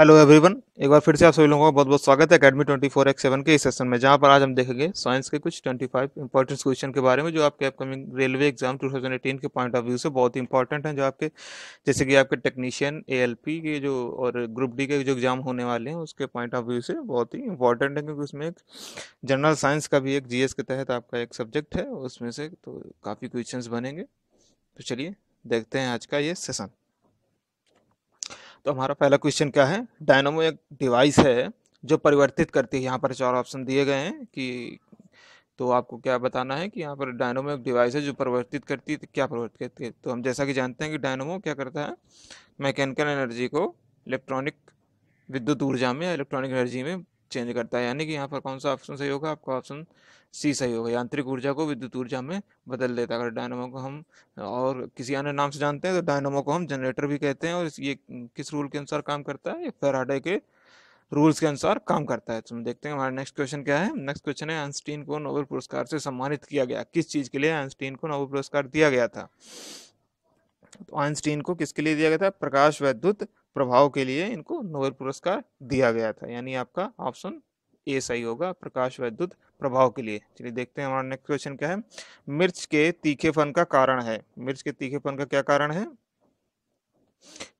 Hello everyone एक बार फिर से आप सभी लोगों का बहुत बहुत स्वागत है academy twenty four x seven के इस सेशन में, जहाँ पर आज हम देखेंगे साइंस के कुछ ट्वेंटी फाइव इंपॉर्टेंट क्वेश्चन के बारे में, जो आपके अपकमिंग रेलवे एग्ज़ाम 2018 के पॉइंट ऑफ़ व्यू से बहुत ही इंपॉर्टेंट हैं, जो आपके, जैसे कि आपके टेक्नीशियन एएलपी के जो और ग्रुप डी के जो एग्ज़ाम होने वाले हैं, उसके पॉइंट ऑफ़ व्यू से बहुत ही इंपॉर्टेंट है, क्योंकि उसमें एक जनरल साइंस का भी एक जीएस के तहत आपका एक सब्जेक्ट है, उसमें से तो काफ़ी क्वेश्चन बनेंगे। तो चलिए देखते हैं आज का ये सेशन तो हमारा पहला क्वेश्चन क्या है? डायनोमो एक डिवाइस है जो परिवर्तित करती है। यहाँ पर चार ऑप्शन दिए गए हैं कि तो आपको क्या बताना है कि यहाँ पर डायनोमो एक डिवाइस है जो परिवर्तित करती है। तो क्या परिवर्तित करती है? तो हम जैसा कि जानते हैं कि डायनोमो क्या करता है? मैकेनिकल एनर्जी को इलेक्ट्रॉनिक विद्युत ऊर्जा में इलेक्ट्रॉनिक एनर्जी में चेंज करता है। यानी कि यहाँ पर कौन सा ऑप्शन सही होगा? आपका ऑप्शन सी सही होगा, यांत्रिक ऊर्जा को विद्युत ऊर्जा में बदल देता है। अगर डायनमो को हम और किसी अन्य नाम से जानते हैं तो डायनमो को हम जनरेटर भी कहते हैं और ये किस रूल के अनुसार काम करता है? ये फेराडे के रूल्स के अनुसार काम करता है। तो हम देखते हैं हमारा नेक्स्ट क्वेश्चन क्या है? नेक्स्ट क्वेश्चन है, आइंस्टीन को नोबेल पुरस्कार से सम्मानित किया गया। किस चीज़ के लिए आइंस्टीन को नोबेल पुरस्कार दिया गया था? तो आइंस्टीन को किसके लिए दिया गया था? प्रकाश वैद्युत प्रभाव के लिए इनको नोबेल पुरस्कार दिया गया था। यानी आपका ऑप्शन ए सही होगा प्रकाश वैद्युत प्रभाव के लिए। चलिए देखते हैं हमारा नेक्स्ट क्वेश्चन क्या है? मिर्च के तीखेपन का कारण है। मिर्च के तीखेपन का क्या कारण है?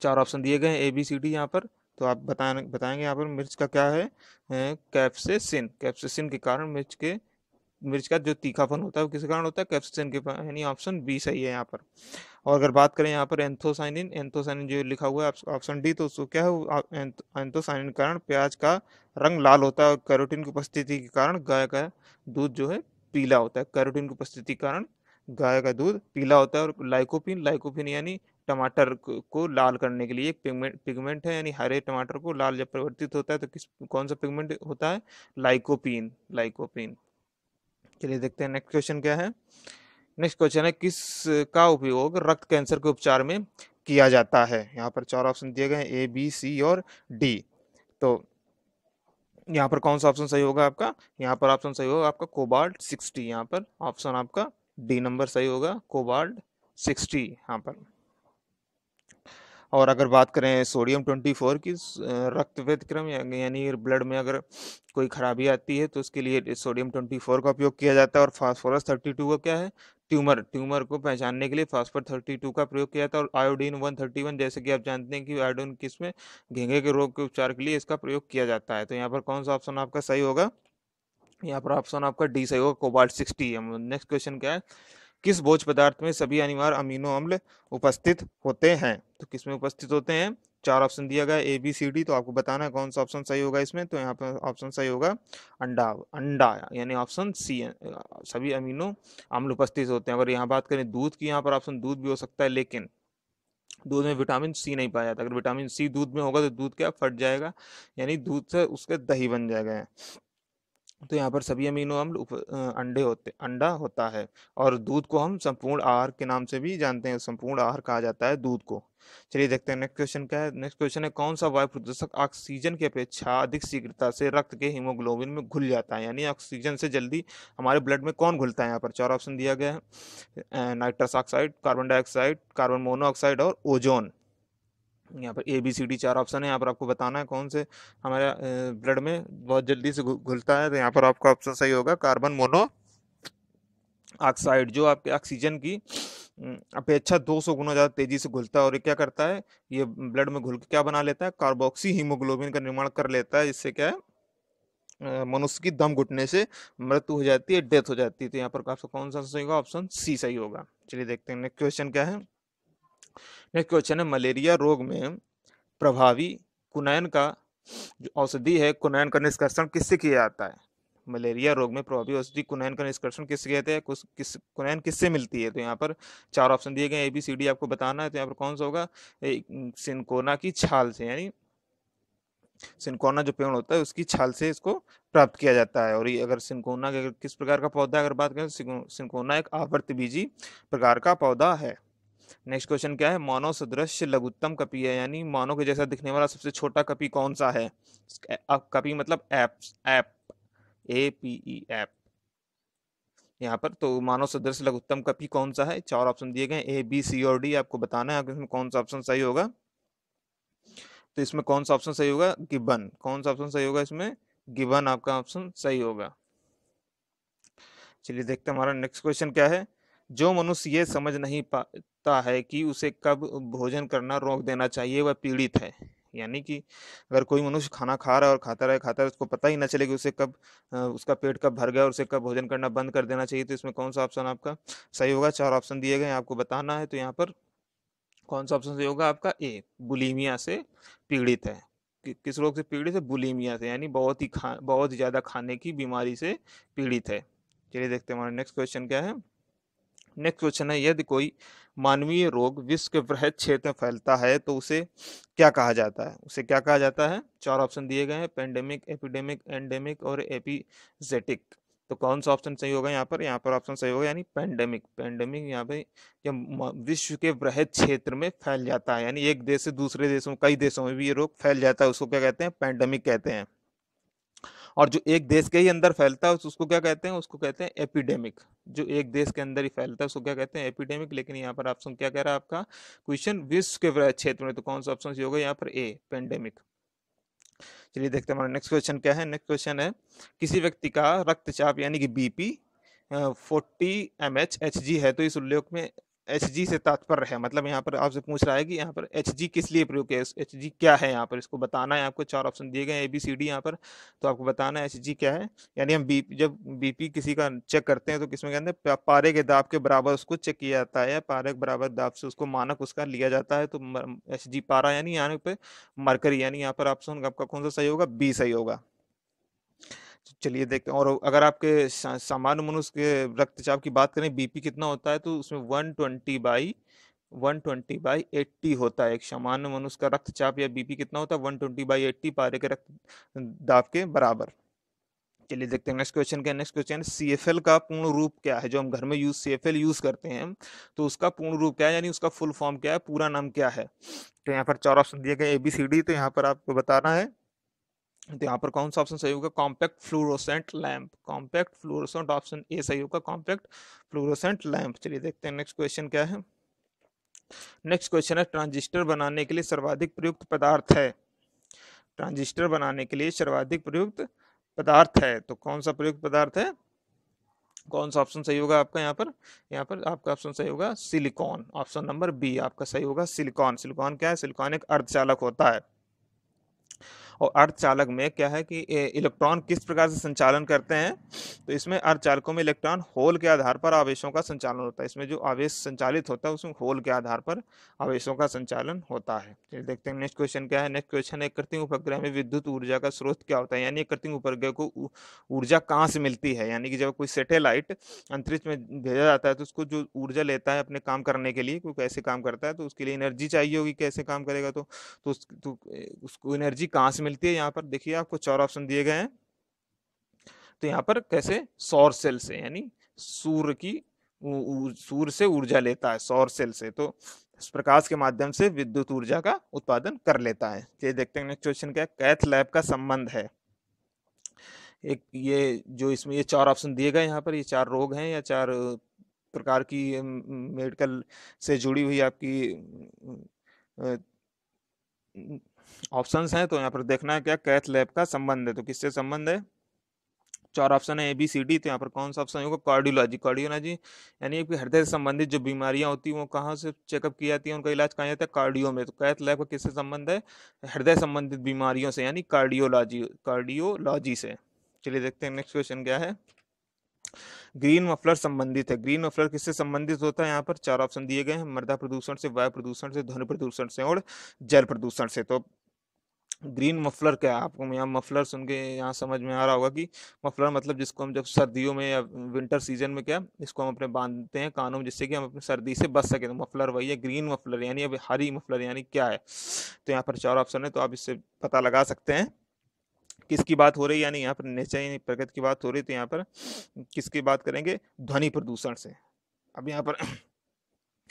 चार ऑप्शन दिए गए ए बी सी डी यहाँ पर। तो आप बताएँ, बताएँगे यहाँ पर मिर्च का क्या है? कैप्सेसिन कैप्सेसिन के कारण मिर्च के मिर्च का जो तीखापन होता है, वो किस कारण होता है? कैप्सिन के यानी ऑप्शन बी सही है यहाँ पर। और अगर बात करें यहाँ पर एंथोसाइनिन एंथोसाइनिन जो लिखा हुआ है ऑप्शन डी तो उसको क्या है? एंथोसाइनिन कारण प्याज का रंग लाल होता है और कैरोटीन की उपस्थिति के कारण गाय का दूध जो है पीला होता है। कैरोटीन की उपस्थिति के कारण गाय का दूध पीला होता है और लाइकोपिन लाइकोपिन यानी टमाटर को लाल करने के लिए एक पिगमेंट पिगमेंट है, यानी हरे टमाटर को लाल जब परिवर्तित होता है तो किस, कौन सा पिगमेंट होता है? Lycopene lycopene. चलिए देखते हैं नेक्स्ट क्वेश्चन क्या है? नेक्स्ट क्वेश्चन है, किस का उपयोग रक्त कैंसर के उपचार में किया जाता है? यहाँ पर चार ऑप्शन दिए गए हैं ए बी सी और डी तो यहाँ पर कौन सा ऑप्शन सही होगा आपका? यहाँ पर ऑप्शन सही होगा आपका कोबाल्ट सिक्सटी यहाँ पर ऑप्शन आपका डी नंबर सही होगा कोबाल्ट सिक्सटी यहाँ पर। और अगर बात करें सोडियम 24 की रक्त व्यतिक्रम यानी ब्लड में अगर कोई खराबी आती है तो उसके लिए सोडियम 24 का उपयोग किया जाता है और फास्फोरस 32 का क्या है, ट्यूमर ट्यूमर को पहचानने के लिए फास्फोर 32 का प्रयोग किया जाता है और आयोडीन 131 जैसे कि आप जानते हैं कि आयोडीन किसमें घेंगे के रोग के उपचार के लिए इसका प्रयोग किया जाता है। तो यहाँ पर कौन सा ऑप्शन आपका सही होगा? यहाँ पर ऑप्शन आपका डी सही होगा, कोबाल्ट सिक्सटी नेक्स्ट क्वेश्चन क्या है? किस भोज पदार्थ में सभी अनिवार्य अमीनो अम्ल उपस्थित होते हैं? तो किसमें उपस्थित होते हैं? चार ऑप्शन दिया गया ए बी सी डी तो आपको बताना है कौन सा ऑप्शन सही होगा इसमें। तो यहाँ पर ऑप्शन सही होगा, अंडा अंडा यानी ऑप्शन सी सभी अमीनो अम्ल उपस्थित होते हैं। अगर यहाँ बात करें दूध की, यहाँ पर ऑप्शन दूध भी हो सकता है, लेकिन दूध में विटामिन सी नहीं पाया जाता। अगर विटामिन सी दूध में होगा तो दूध क्या फट जाएगा, यानी दूध से उसके दही बन जाएगा। तो यहाँ पर सभी अमीनो अम्ल अंडे होते, अंडा होता है और दूध को हम संपूर्ण आहार के नाम से भी जानते हैं, संपूर्ण आहार कहा जाता है दूध को। चलिए देखते हैं नेक्स्ट क्वेश्चन क्या है? नेक्स्ट क्वेश्चन है कौन सा वायु प्रदूषक ऑक्सीजन की अपेक्षा अधिक शीघ्रता से रक्त के हीमोग्लोबिन में घुल जाता है? यानी ऑक्सीजन से जल्दी हमारे ब्लड में कौन घुलता है यहाँ पर? चार ऑप्शन दिया गया है nitrous oxide carbon dioxide carbon monoxide और ओजोन यहाँ पर ए बी सी डी चार ऑप्शन है। यहाँ पर आपको बताना है कौन से हमारे ब्लड में बहुत जल्दी से घुलता है। तो यहाँ पर आपका ऑप्शन सही होगा कार्बन मोनो ऑक्साइड जो आपके ऑक्सीजन की अपेक्षा 200 गुना ज़्यादा तेज़ी से घुलता है। और ये क्या करता है? ये ब्लड में घुल के क्या बना लेता है? कार्बोक्सी हीमोग्लोबिन का निर्माण कर लेता है। इससे क्या है? मनुष्य की दम घुटने से मृत्यु हो जाती है डेथ हो जाती है। तो यहाँ पर आपका कौन सा सही होगा? ऑप्शन सी सही होगा। चलिए देखते हैं। नेक्स्ट क्वेश्चन क्या है? नेक्स्ट क्वेश्चन है मलेरिया रोग में प्रभावी कुनैन का जो औषधि है, कुनैन का निष्कर्षण किससे किया जाता है? मलेरिया रोग में प्रभावी औषधि कुनैन का निष्कर्षण किससे कहते हैं? कुछ किस, कुनैन किससे मिलती है? तो यहाँ पर चार ऑप्शन दिए गए ए बी सी डी आपको बताना है तो यहाँ पर कौन सा होगा? सिनकोना की छाल से, यानी सिनकोना जो पेड़ होता है, उसकी छाल से इसको प्राप्त किया जाता है। और ये अगर सिनकोना के किस प्रकार का पौधा, अगर बात करें तो सिनकोना एक आवर्त बीजी प्रकार का पौधा है। नेक्स्ट क्वेश्चन क्या है? मानव सदृश लघुत्तम कपी है, यानी मानव के जैसा दिखने वाला सबसे छोटा कपी कौन सा है? कपी मतलब app app A P E app यहाँ पर तो मानव सदृश लघुत्तम कपी कौन सा है? चार ऑप्शन दिए गए ए बी सी और डी आपको बताना है इसमें कौन सा ऑप्शन सही होगा? तो इसमें कौन सा ऑप्शन सही होगा? गिबन। कौन सा ऑप्शन सही होगा इसमें? गिबन आपका ऑप्शन सही होगा। चलिए देखते हैं हमारा नेक्स्ट क्वेश्चन क्या है? जो मनुष्य ये समझ नहीं पाता है कि उसे कब भोजन करना रोक देना चाहिए वह पीड़ित है। यानी कि अगर कोई मनुष्य खाना खा रहा है और खाता रहे खाता रहे उसको पता ही ना चले कि उसे कब उसका पेट कब भर गया और उसे कब भोजन करना बंद कर देना चाहिए तो इसमें कौन सा ऑप्शन आपका सही होगा? चार ऑप्शन दिए गए आपको बताना है तो यहाँ पर कौन सा ऑप्शन सही होगा आपका? ए बुलीमिया से पीड़ित है। कि, किस रोग से पीड़ित है? बुलीमिया से यानी बहुत ही खा बहुत ही ज़्यादा खाने की बीमारी से पीड़ित है। चलिए देखते हैं हमारा नेक्स्ट क्वेश्चन क्या है? नेक्स्ट क्वेश्चन है यदि कोई मानवीय रोग विश्व के वृहद क्षेत्र में फैलता है तो उसे क्या कहा जाता है? उसे क्या कहा जाता है? चार ऑप्शन दिए गए हैं पेंडेमिक एपिडेमिक एंडेमिक और एपिजेटिक तो कौन सा ऑप्शन सही होगा यहाँ पर? यहाँ पर ऑप्शन सही होगा, यानी पेंडेमिक पेंडेमिक यहाँ पे जब विश्व के वृहद क्षेत्र में फैल जाता है, यानी एक देश से दूसरे देशों, कई देशों में भी ये रोग फैल जाता है, उसको क्या कहते हैं? पेंडेमिक कहते हैं। और जो एक देश के ही अंदर फैलता है उसको क्या कहते हैं? उसको कहते हैं एपिडेमिक जो एक देश के अंदर ही फैलता है, उसको क्या कहते हैं? एपिडेमिक लेकिन यहाँ पर ऑप्शन क्या कह रहा है आपका? क्वेश्चन विश्व के क्षेत्र में तो कौन सा ऑप्शन होगा? यहाँ पर ए पेंडेमिक चलिए देखते हैं हमारा नेक्स्ट क्वेश्चन क्या है? नेक्स्ट क्वेश्चन है, किसी व्यक्ति का रक्तचाप यानी कि BP forty M H H G है तो इस उल्लेख में एच जी से तात्पर्य है। मतलब यहाँ पर आपसे पूछ रहा है कि यहाँ पर एच जी किस लिए प्रयोग किया एच जी क्या है यहाँ पर? इसको बताना है आपको। चार ऑप्शन दिए गए हैं ए बी सी डी यहाँ पर। तो आपको बताना है एच जी क्या है। यानी हम बी जब बीपी किसी का चेक करते हैं तो किसमें कहते हैं? पारे के दाब के बराबर उसको चेक किया जाता है पारे के बराबर दाब से उसको मानक उसका लिया जाता है। तो एच जी पारा यानी यहाँ पर मरकरी यानी यहाँ पर ऑप्शन आपका कौन सा सही होगा? बी सही होगा। चलिए देखते हैं। और अगर आपके सामान्य मनुष्य के रक्तचाप की बात करें, बीपी कितना होता है तो उसमें one twenty by, one twenty by eighty होता है। एक सामान्य मनुष्य का रक्तचाप या बीपी कितना होता है, वन ट्वेंटी बाई एट्टी पारे के रक्त, दाब के बराबर। चलिए देखते हैं नेक्स्ट क्वेश्चन क्या next question C F L का पूर्ण रूप क्या है? जो हम घर में use C F L use करते हैं तो उसका पूर्ण रूप क्या है? यानी उसका फुल फॉर्म क्या है? पूरा नाम क्या है? तो यहाँ पर चार ऑप्शन दिए गए ए बी सी डी तो यहाँ पर आपको बताना है। तो यहाँ पर कौन सा ऑप्शन सही होगा? Compact fluorescent lamp compact fluorescent option A सही होगा। कॉम्पैक्ट फ्लोरोसेंट लैंप चलिए देखते हैं नेक्स्ट क्वेश्चन क्या है? नेक्स्ट क्वेश्चन है ट्रांजिस्टर बनाने के लिए सर्वाधिक प्रयुक्त पदार्थ है। ट्रांजिस्टर बनाने के लिए सर्वाधिक प्रयुक्त पदार्थ है। तो कौन सा प्रयुक्त पदार्थ है? कौन सा ऑप्शन सही होगा आपका यहाँ पर? यहाँ पर आपका ऑप्शन सही होगा सिलिकॉन ऑप्शन नंबर बी आपका सही होगा सिलिकॉन सिलिकॉन क्या है? सिलिकॉन एक अर्धचालक होता है। और अर्धचालक में क्या है कि इलेक्ट्रॉन किस प्रकार से संचालन करते हैं? तो इसमें अर्धचालकों में इलेक्ट्रॉन होल के आधार पर आवेशों का संचालन होता है। इसमें जो आवेश संचालित होता है उसमें होल के आधार पर आवेशों का संचालन होता है। चलिए देखते हैं नेक्स्ट क्वेश्चन क्या है? नेक्स्ट क्वेश्चन है कृत्रिम उपग्रह में विद्युत ऊर्जा का स्रोत क्या होता है? यानी कृत्रिम उपग्रह को ऊर्जा कहाँ से मिलती है? यानी कि जब कोई सेटेलाइट अंतरिक्ष में भेजा जाता है तो उसको जो ऊर्जा लेता है अपने काम करने के लिए कोई कैसे काम करता है? तो उसके लिए एनर्जी चाहिए होगी कैसे काम करेगा? तो, तो, तो उसको एनर्जी कहाँ से मिलती है यहाँ पर? देखिए, आपको चार ऑप्शन दिए गए हैं। तो यहाँ पर कैसे? सौर सेल से, यानी सूर्य की सूर्य से ऊर्जा लेता है, सौर सेल से। तो प्रकाश के माध्यम से विद्युत ऊर्जा का उत्पादन कर लेता है। ये देखते हैं नेक्स्ट क्वेश्चन क्या कैथ लैब का संबंध है। एक ये जो इसमें ये चार ऑप्शन दिए गए यहाँ पर, ये चार रोग हैं या चार प्रकार की मेडिकल से जुड़ी हुई आपकी ऑप्शंस हैं तो यहाँ पर देखना है क्या कैथ लैब का संबंध है। तो किससे संबंध है? चार ऑप्शन है ए बी सी डी तो यहाँ पर कौन सा ऑप्शन होगा? कार्डियोलॉजी। कार्डियोलॉजी यानी कि हृदय से संबंधित जो बीमारियाँ होती हैं, वो कहाँ से चेकअप की जाती है? उनका इलाज कहाँ जाता है? कार्डियो में। तो कैथ लैब का किससे संबंध है? हृदय संबंधित बीमारियों से, यानी कार्डियोलॉजी कार्डियोलॉजी से। चलिए देखते हैं नेक्स्ट क्वेश्चन क्या है। ग्रीन मफलर संबंधित है। ग्रीन मफलर किससे संबंधित होता है? यहाँ पर चार ऑप्शन दिए गए हैं, मृदा प्रदूषण से, वायु प्रदूषण से, ध्वनि प्रदूषण से और जल प्रदूषण से। तो ग्रीन मफलर क्या है आपको यहाँ मफलर सुन के यहाँ समझ में आ रहा होगा कि मफलर मतलब जिसको हम जब सर्दियों में या विंटर सीज़न में क्या इसको हम अपने बांधते हैं कानों में जिससे कि हम अपनी सर्दी से बच सके। तो मफलर वही है, ग्रीन मफलर यानी अब हरी मफलर यानी क्या है? तो यहाँ पर चार ऑप्शन है तो आप इससे पता लगा सकते हैं। किसकी बात हो रही है? यानी यहाँ पर नेचर यानी प्रकृति की बात हो रही है तो यहाँ पर किसकी बात करेंगे? ध्वनि प्रदूषण से। अब यहाँ पर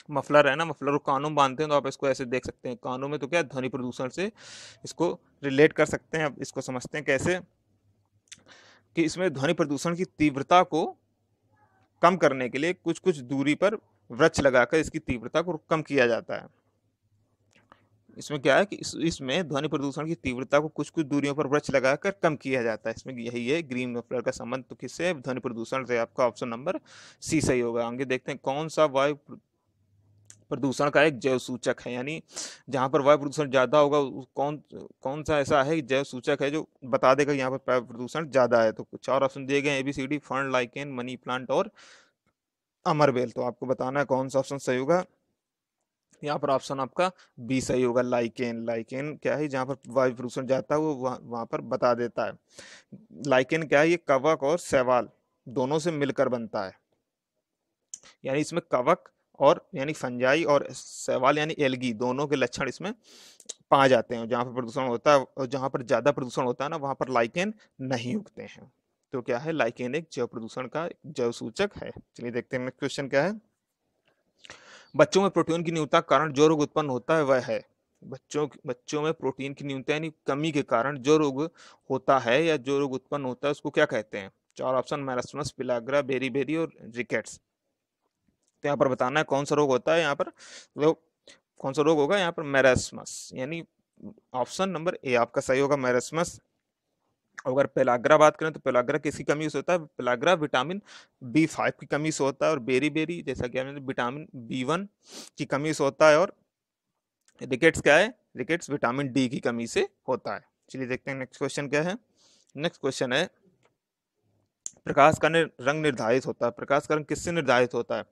मफलर है ना मफलर को कानों बांधते हैं तो आप इसको ऐसे देख सकते हैं। कानों में तो क्या ध्वनि प्रदूषण से इसको रिलेट कर सकते हैं अब इसको समझते हैं कैसे कि इसमें ध्वनि प्रदूषण की तीव्रता को कम करने के लिए कुछ कुछ दूरी पर वृक्ष लगाकर इसकी तीव्रता को कम किया जाता है। इसमें क्या है कि इस, इसमें ध्वनि प्रदूषण की तीव्रता को कुछ कुछ दूरियों पर वृक्ष लगाकर कम किया जाता है। इसमें यही है ग्रीन मफलर का संबंध तो किससे ध्वनि प्रदूषण से। आपका ऑप्शन नंबर सी सही होगा। आगे देखते हैं कौन सा वायु प्रदूषण का एक जैव सूचक है, यानी जहाँ पर वायु प्रदूषण ज़्यादा होगा कौन कौन सा ऐसा है जैव सूचक है जो बता देगा यहाँ पर वायु प्रदूषण ज़्यादा है? तो चार ऑप्शन दिए गए ए बी सी डी फंड, लाइकेन, मनी प्लांट और अमरबेल तो आपको बताना है कौन सा ऑप्शन सही होगा। यहाँ पर ऑप्शन आपका बी सही होगा, लाइकेन। लाइकेन क्या है? जहाँ पर वायु प्रदूषण जाता है वो वहाँ पर बता देता है। लाइकेन क्या है? ये कवक और सवाल दोनों से मिलकर बनता है। यानी इसमें कवक और यानी फंजाई और सवाल यानी एलगी दोनों के लक्षण इसमें पाए जाते हैं। जहाँ पर प्रदूषण होता है और जहाँ पर ज़्यादा प्रदूषण होता है ना, वहाँ पर लाइकेन नहीं उगते हैं। तो क्या है? लाइकेन एक जैव प्रदूषण का जैव सूचक है। चलिए देखते हैं नेक्स्ट क्वेश्चन क्या है? बच्चों में प्रोटीन की न्यूनता कारण जो रोग उत्पन्न होता है, वह है। बच्चों बच्चों में प्रोटीन की न्यूनता यानी कमी के कारण जो रोग होता है या जो रोग उत्पन्न होता है, उसको क्या कहते हैं? चार option, marasmus, pellagra, beriberi और रिकेट्स। तो यहाँ पर बताना है कौन सा रोग होता है यहाँ पर तो कौन सा रोग होगा यहाँ पर मैरास्मस, यानी ऑप्शन नंबर ए आपका सही होगा मैरास्मस। अगर पेलाग्रा बात करें तो पेलाग्रा किसकी कमी से होता है? पेलाग्रा विटामिन बी फाइव की कमी से होता है और बेरी बेरी जैसा कि हमने विटामिन बी वन की कमी से होता है और रिकेट्स क्या है? रिकेट्स विटामिन डी की कमी से होता है। चलिए देखते हैं नेक्स्ट क्वेश्चन क्या है? नेक्स्ट क्वेश्चन है प्रकाश का रंग निर्धारित होता है। प्रकाश का रंग किससे निर्धारित होता है?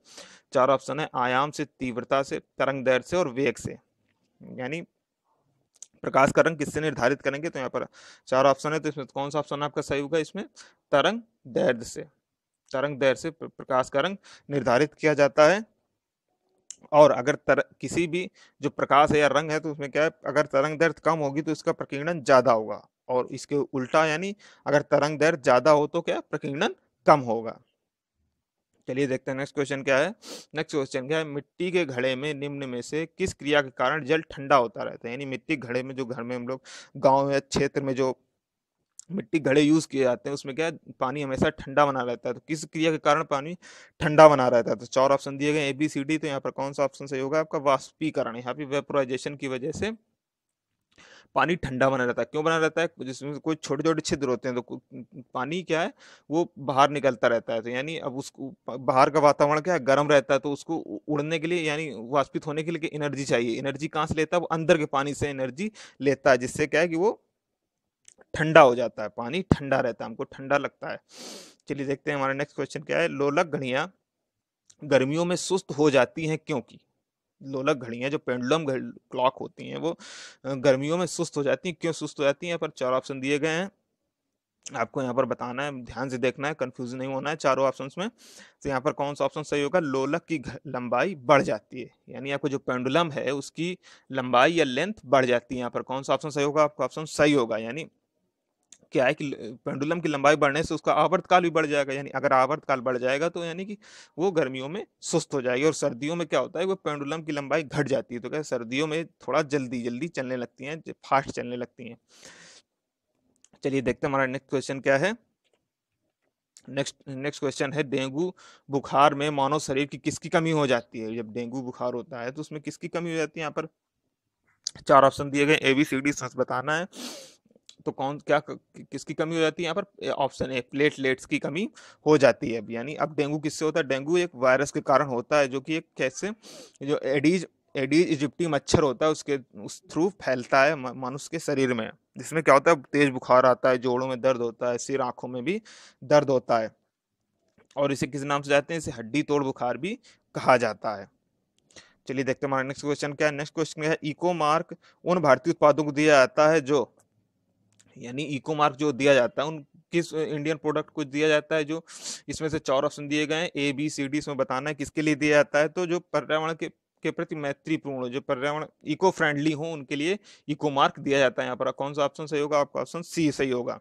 चार ऑप्शन है, आयाम से, तीव्रता से, तरंग दैर्घ्य से और वेग से। यानी प्रकाश का रंग किससे निर्धारित करेंगे? तो यहाँ पर चार ऑप्शन है तो इसमें कौन सा ऑप्शन आपका सही होगा? इसमें तरंग दैर्घ्य से। तरंग दैर्घ्य से प्रकाश का रंग निर्धारित किया जाता है। और अगर तर, किसी भी जो प्रकाश है या रंग है तो उसमें क्या है? अगर तरंग दर्द कम होगी तो इसका प्रकीर्णन ज़्यादा होगा। और इसके उल्टा यानी अगर तरंग दैर्घ्य ज़्यादा हो तो क्या प्रकीर्णन कम होगा। चलिए देखते हैं नेक्स्ट क्वेश्चन क्या है? नेक्स्ट क्वेश्चन क्या है? मिट्टी के घड़े में, निम्न में से किस क्रिया के कारण जल ठंडा होता रहता है? यानी मिट्टी घड़े में जो घर में हम लोग गाँव या क्षेत्र में जो मिट्टी घड़े यूज़ किए जाते हैं, उसमें क्या है? पानी हमेशा ठंडा बना रहता है। तो किस क्रिया के कारण पानी ठंडा बना रहता है? तो चार ऑप्शन दिए गए ए बी सी डी तो यहाँ पर कौन सा ऑप्शन सही होगा आपका? वाष्पीकरण, यहाँ पे वेपोराइजेशन की वजह से पानी ठंडा बना रहता है। क्यों बना रहता है? जिसमें कोई छोटे छोटे छिद्र होते हैं तो पानी क्या है, वो बाहर निकलता रहता है। तो यानी अब उसको बाहर का वातावरण क्या है, गर्म रहता है तो उसको उड़ने के लिए यानी वाष्पित होने के लिए एनर्जी चाहिए। एनर्जी कहाँ से लेता है? वो अंदर के पानी से एनर्जी लेता है, जिससे क्या है कि वो ठंडा हो जाता है। पानी ठंडा रहता है, हमको ठंडा लगता है। चलिए देखते हैं हमारा नेक्स्ट क्वेश्चन क्या है? लोलक घड़िया गर्मियों में सुस्त हो जाती हैं क्योंकि लोलक घड़ियाँ जो पेंडुलम क्लॉक होती हैं, वो गर्मियों में सुस्त हो जाती हैं। क्यों सुस्त हो जाती हैं? यहाँ पर चार ऑप्शन दिए गए हैं। आपको यहाँ पर बताना है, ध्यान से देखना है कंफ्यूज नहीं होना है चारों ऑप्शंस में। तो यहाँ पर कौन सा ऑप्शन सही होगा? लोलक की लंबाई बढ़ जाती है। यानी आपको जो पेंडुलम है, उसकी लंबाई या लेंथ बढ़ जाती है। यहाँ पर कौन सा ऑप्शन सही होगा? आपका ऑप्शन सही होगा। यानी क्या है कि पेंडुलम की लंबाई बढ़ने से उसका आवर्तकाल भी बढ़ जाएगा, यानी अगर आवर्तकाल बढ़ जाएगा तो यानी कि वो गर्मियों में सुस्त हो जाएगी और सर्दियों में क्या होता है वो पेंडुलम की लंबाई घट जाती है। तो क्या सर्दियों में थोड़ा जल्दी जल्दी चलने लगती हैं फास्ट चलने लगती हैं। चलिए देखते हैं हमारा नेक्स्ट क्वेश्चन क्या है। नेक्स्ट नेक्स्ट क्वेश्चन है, डेंगू बुखार में मानव शरीर की किसकी कमी हो जाती है? जब डेंगू बुखार होता है तो उसमें किसकी कमी हो जाती है? यहाँ पर चार ऑप्शन दिए गए, ए, बी, सी, डी बताना है। तो कौन, क्या किसकी कमी हो जाती है यहाँ पर? ऑप्शन ए प्लेटलेट्स की कमी हो जाती है अब, यानी अब डेंगू किससे होता है? डेंगू एक वायरस के कारण होता है, जो कि एक कैसे, जो एडीज एडीज इजिप्टी मच्छर होता है, उसके, उस थ्रू फैलता है मनुष्य के शरीर में। जिसमें क्या होता है? तेज बुखार आता है, जोड़ों में दर्द होता है, सिर, आँखों में भी दर्द होता है। और इसे किस नाम से जाते हैं? इसे हड्डी तोड़ बुखार भी कहा जाता है। चलिए देखते हैं हमारा नेक्स्ट क्वेश्चन क्या है? नेक्स्ट क्वेश्चन क्या है? इको मार्क उन भारतीय उत्पादों को दिया जाता है, जो यानी इको मार्क जो दिया जाता है, उन किस इंडियन प्रोडक्ट को दिया जाता है, जो इसमें से चार ऑप्शन दिए गए हैं ए बी सी डी इसमें बताना है किसके लिए दिया जाता है तो जो पर्यावरण के के प्रति मैत्रीपूर्ण, जो पर्यावरण इको फ्रेंडली हो, उनके लिए इको मार्क दिया जाता है यहाँ पर। कौन सा ऑप्शन सही होगा? आपका ऑप्शन सी सही होगा।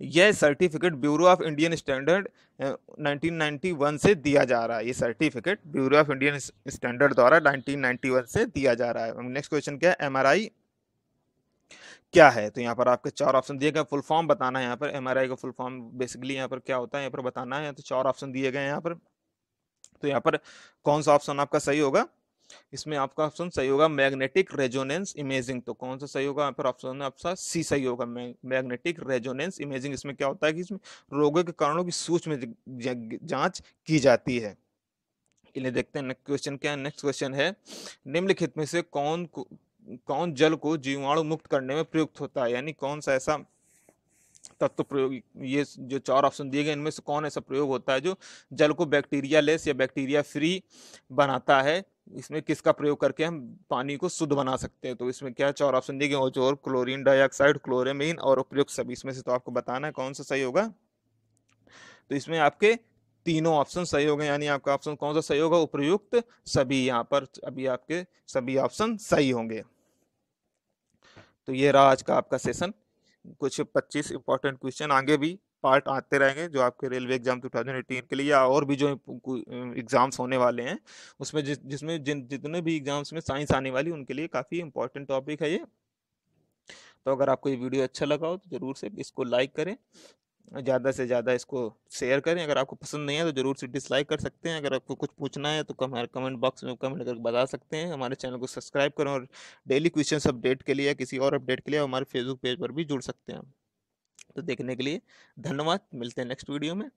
यह certificate bureau of Indian standard 1991 से दिया जा रहा है। ये certificate bureau of Indian standard द्वारा 1991 से दिया जा रहा है। नेक्स्ट क्वेश्चन क्या है? एमआरआई क्या है? तो यहाँ पर आपके चार ऑप्शन दिए गए, फुल फॉर्म बताना है यहाँ पर एमआरआई का फुल फॉर्म बेसिकली यहाँ पर क्या होता है, यहाँ पर बताना है तो चार ऑप्शन दिए गए यहाँ पर। तो यहाँ पर कौन सा ऑप्शन आपका सही होगा? इसमें आपका ऑप्शन सही होगा मैग्नेटिक रेजोनेंस इमेजिंग। तो कौन सा सही होगा? यहाँ पर ऑप्शन आपका सी सही होगा मैग्नेटिक रेजोनेंस इमेजिंग। इसमें क्या होता है कि इसमें रोगों के कारणों की सूक्ष्म जाँच की जाती है। इन्हें देखते हैं नेक्स्ट क्वेश्चन क्या है? नेक्स्ट क्वेश्चन है, निम्नलिखित में से कौन कौन जल को जीवाणु मुक्त करने में प्रयुक्त होता है? यानी कौन सा ऐसा तत्व प्रयोग, ये जो चार ऑप्शन दिए गए, इनमें से कौन ऐसा प्रयोग होता है जो जल को बैक्टीरिया लेस या बैक्टीरिया फ्री बनाता है? इसमें किसका प्रयोग करके हम पानी को शुद्ध बना सकते हैं? तो इसमें क्या चार ऑप्शन दिए गए ओजोर क्लोरीन डाइऑक्साइड क्लोरेमिन और उपयुक्त सभी। इसमें से तो आपको बताना है कौन सा सही होगा। तो इसमें आपके तीनों ऑप्शन सही हो गए। यानी आपका ऑप्शन कौन सा सही होगा? उपयुक्त सभी। यहाँ पर अभी आपके सभी ऑप्शन सही होंगे। तो ये रहा आज का आपका सेशन कुछ 25 इंपॉर्टेंट क्वेश्चन आगे भी पार्ट आते रहेंगे, जो आपके रेलवे एग्ज़ाम 2018 के लिए या और भी जो एग्ज़ाम्स होने वाले हैं, उसमें जिस, जिसमें जिन, जितने भी एग्ज़ाम्स में साइंस आने वाली, उनके लिए काफ़ी इंपॉर्टेंट टॉपिक है ये। तो अगर आपको ये वीडियो अच्छा लगा हो तो ज़रूर से इसको लाइक करें। ज़्यादा से ज़्यादा इसको शेयर करें। अगर आपको पसंद नहीं है तो ज़रूर से डिसलाइक कर सकते हैं। अगर आपको कुछ पूछना है तो हमारे कमेंट बॉक्स में कमेंट करके बता सकते हैं। हमारे चैनल को सब्सक्राइब करें और डेली क्वेश्चन अपडेट के लिए या किसी और अपडेट के लिए हमारे फेसबुक पेज पर भी जुड़ सकते हैं तो देखने के लिए धन्यवाद। मिलते हैं नेक्स्ट वीडियो में।